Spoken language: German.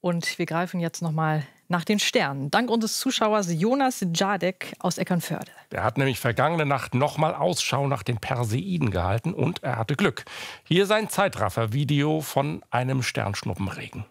Und wir greifen jetzt nochmal nach den Sternen. Dank unseres Zuschauers Jonas Jadek aus Eckernförde. Er hat nämlich vergangene Nacht nochmal Ausschau nach den Perseiden gehalten und er hatte Glück. Hier sein Zeitraffer-Video von einem Sternschnuppenregen.